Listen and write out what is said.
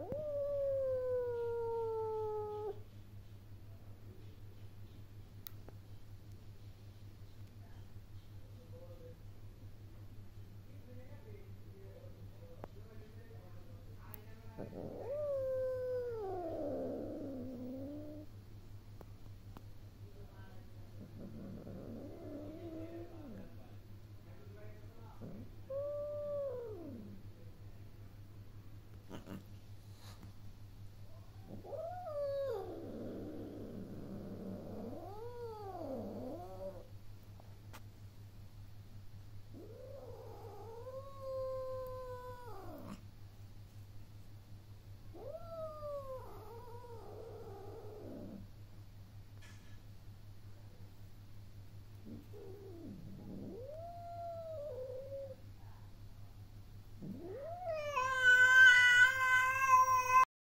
Ooh.